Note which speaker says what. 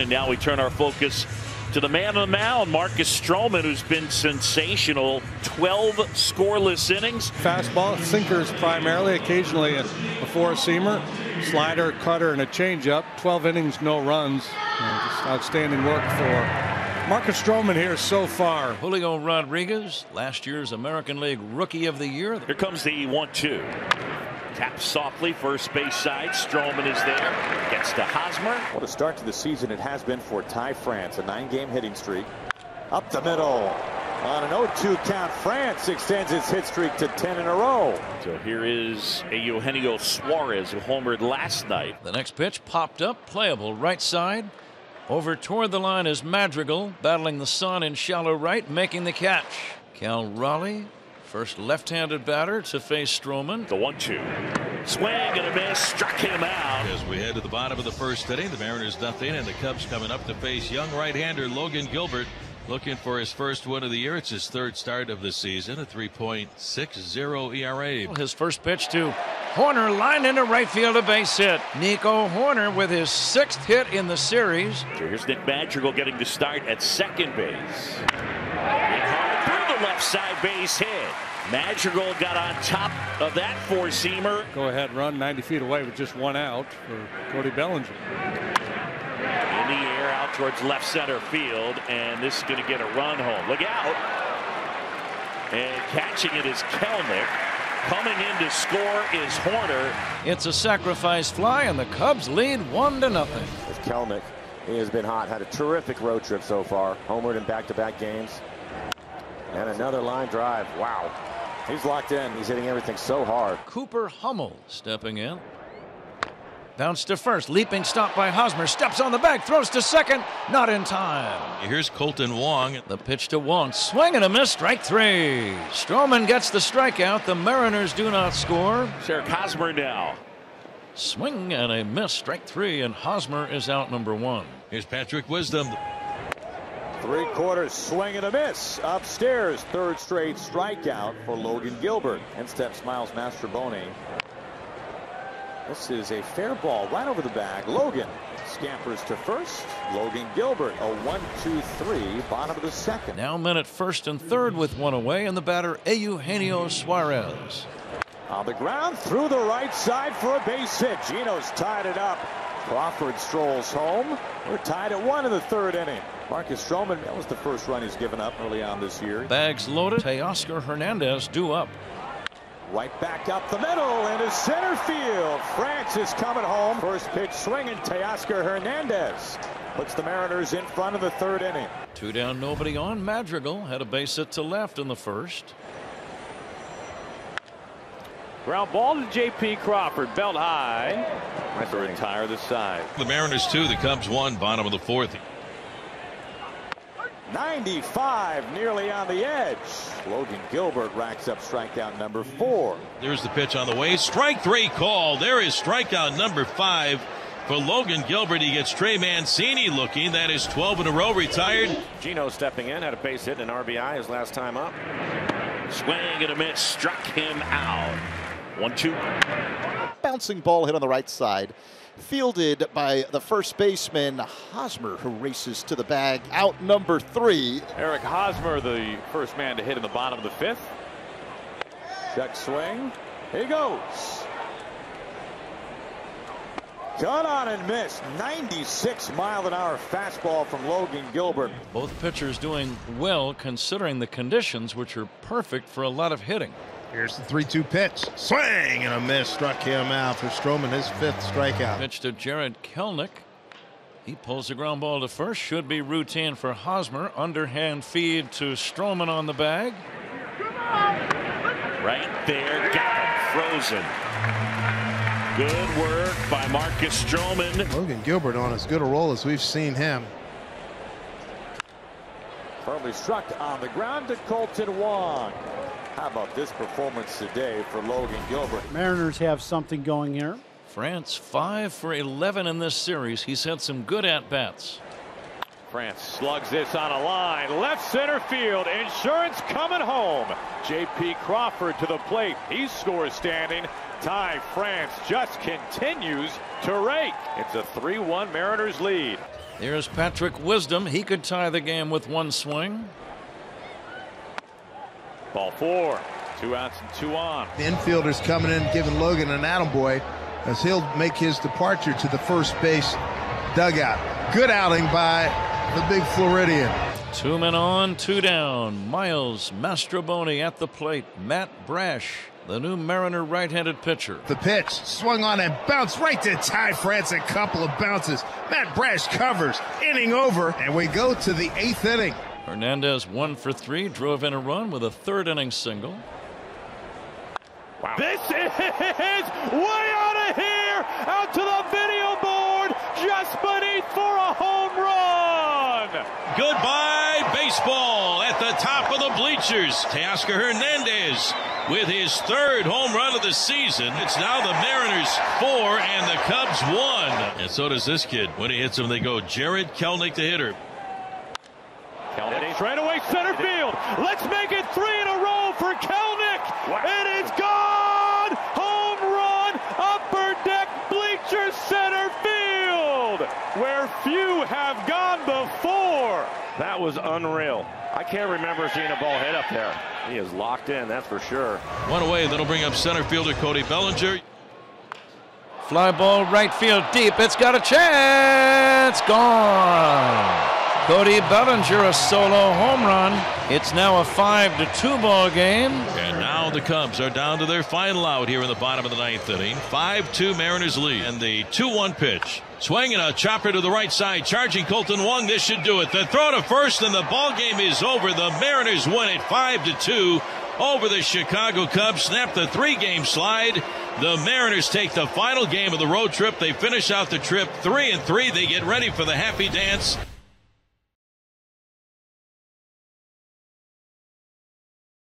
Speaker 1: And now we turn our focus to the man on the mound, Marcus Stroman, who's been sensational. 12 scoreless innings.
Speaker 2: Fastball, sinkers primarily, occasionally a, a four seamer, slider, cutter, and a changeup. 12 innings, no runs. just outstanding work for Marcus Stroman here so far.
Speaker 3: Julio Rodriguez, last year's American League Rookie of the Year.
Speaker 1: Here comes the 1 2. Taps softly, first base side. Stroman is there. Gets to Hosmer.
Speaker 4: What a start to the season it has been for Ty France. A nine game hitting streak. Up the middle. On an 0-2 count, France extends its hit streak to 10 in a row.
Speaker 1: So here is a Eugenio Suarez who homered last night.
Speaker 3: The next pitch popped up, playable right side. Over toward the line is Madrigal, battling the sun in shallow right, making the catch. Cal Raleigh First left-handed batter to face Stroman.
Speaker 1: The one-two. Swing and a miss. Struck him out.
Speaker 5: As we head to the bottom of the first inning, the Mariners nothing, and the Cubs coming up to face young right-hander Logan Gilbert. Looking for his first win of the year. It's his third start of the season, a 3.60 ERA.
Speaker 3: His first pitch to Hoerner, lined into right field, a base hit. Nico Hoerner with his sixth hit in the series.
Speaker 1: Here's Nick Madrigal getting to start at second base. Through the left side base hit. Madrigal got on top of that four-seamer.
Speaker 2: Go ahead run 90 feet away with just one out for Cody Bellinger.
Speaker 1: In the air out towards left center field and this is going to get a run home. Look out. And catching it is Kelenic. Coming in to score is Hoerner.
Speaker 3: It's a sacrifice fly and the Cubs lead one to nothing.
Speaker 4: With Kelenic, he has been hot. Had a terrific road trip so far. Homered in back-to-back -back games. And another line drive. Wow. He's locked in. He's hitting everything so hard.
Speaker 3: Cooper Hummel stepping in. Bounce to first. Leaping stop by Hosmer. Steps on the bag. Throws to second. Not in time.
Speaker 5: Here's Kolten Wong.
Speaker 3: The pitch to Wong. Swing and a miss. Strike three. Stroman gets the strikeout. The Mariners do not score.
Speaker 1: Eric Hosmer now.
Speaker 3: Swing and a miss. Strike three. And Hosmer is out number one.
Speaker 5: Here's Patrick Wisdom.
Speaker 4: Three quarters swing and a miss. Upstairs, third straight strikeout for Logan Gilbert. And steps Miles Mastrobuoni. This is a fair ball right over the bag. Logan scampers to first. Logan Gilbert, a one, two, three, bottom of the second.
Speaker 3: Now men at first and third with one away, and the batter Eugenio Suarez.
Speaker 4: On the ground, through the right side for a base hit. Geno's tied it up. Crawford strolls home. We're tied at one in the third inning. Marcus Stroman, that was the first run he's given up early on this year.
Speaker 3: Bags loaded. Teoscar Hernandez due up.
Speaker 4: Right back up the middle into center field. France is coming home. First pitch swinging. Teoscar Hernandez puts the Mariners in front of the third inning.
Speaker 3: Two down, nobody on. Madrigal had a base hit to left in the first.
Speaker 6: Ground ball to J.P. Crawford, belt high. Might retire the side.
Speaker 5: The Mariners two, the Cubs one, bottom of the fourth.
Speaker 4: 95 nearly on the edge. Logan Gilbert racks up strikeout number four.
Speaker 5: There's the pitch on the way. Strike three call. There is strikeout number five for Logan Gilbert. He gets Trey Mancini looking. That is 12 in a row retired.
Speaker 6: Geno stepping in, had a base hit and an RBI his last time up.
Speaker 1: Swing and a miss, struck him out. One, two.
Speaker 7: Bouncing ball hit on the right side. Fielded by the first baseman Hosmer, who races to the bag. Out number three.
Speaker 6: Eric Hosmer, the first man to hit in the bottom of the fifth.
Speaker 4: Check swing. He goes. Cut on and missed. 96 mile an hour fastball from Logan Gilbert.
Speaker 3: Both pitchers doing well considering the conditions, which are perfect for a lot of hitting.
Speaker 8: Here's the 3 2 pitch. Swing and a miss. Struck him out for Stroman, his fifth strikeout.
Speaker 3: Pitch to Jarred Kelenic. He pulls the ground ball to first. Should be routine for Hosmer. Underhand feed to Stroman on the bag.
Speaker 1: Right there. Got him. Frozen. Good work by Marcus Stroman.
Speaker 8: Logan Gilbert on as good a roll as we've seen him.
Speaker 4: Firmly struck on the ground to Kolten Wong. How about this performance today for Logan Gilbert?
Speaker 9: Mariners have something going here.
Speaker 3: France 5 for 11 in this series. He's had some good at-bats.
Speaker 6: France slugs this on a line. Left center field. Insurance coming home. J.P. Crawford to the plate. He scores standing. Ty France just continues to rake. It's a 3-1 Mariners lead.
Speaker 3: Here's Patrick Wisdom. He could tie the game with one swing.
Speaker 4: Ball four. Two outs and two on.
Speaker 8: The infielders coming in giving Logan an attaboy as he'll make his departure to the first base dugout. Good outing by the big Floridian.
Speaker 3: Two men on, two down. Miles Mastrobuoni at the plate. Matt Brash, the new Mariner right-handed pitcher.
Speaker 8: The pitch swung on and bounced right to Ty France. A couple of bounces. Matt Brash covers. Inning over, and we go to the eighth inning.
Speaker 3: Hernandez one for three, drove in a run with a third inning single.
Speaker 4: Wow. This is way out of here, out to the video board, just beneath for a home run.
Speaker 5: Goodbye, baseball at the top of the bleachers. Teoscar Hernandez with his third home run of the season. It's now the Mariners four and the Cubs one. And so does this kid. When he hits him, they go Jarred Kelenic the hitter.
Speaker 4: Kelenic straight away center field. Let's make it three in a row for Kelenic. It is gone. Home run. Upper deck bleachers center field. Where few have gone before.
Speaker 10: That was unreal. I can't remember seeing a ball hit up there. He is locked in, that's for sure.
Speaker 5: One away. That'll bring up center fielder Cody Bellinger.
Speaker 3: Fly ball right field deep. It's got a chance. Gone. Cody Bellinger a solo home run. It's now a five to two ball game.
Speaker 5: And now the Cubs are down to their final out here in the bottom of the ninth inning. 5-2 Mariners lead. And the 2-1 pitch. Swinging a chopper to the right side, charging Kolten Wong. This should do it. The throw to first, and the ball game is over. The Mariners win it 5 to 2 over the Chicago Cubs. Snap the three game slide. The Mariners take the final game of the road trip. They finish out the trip 3 and 3. They get ready for the happy dance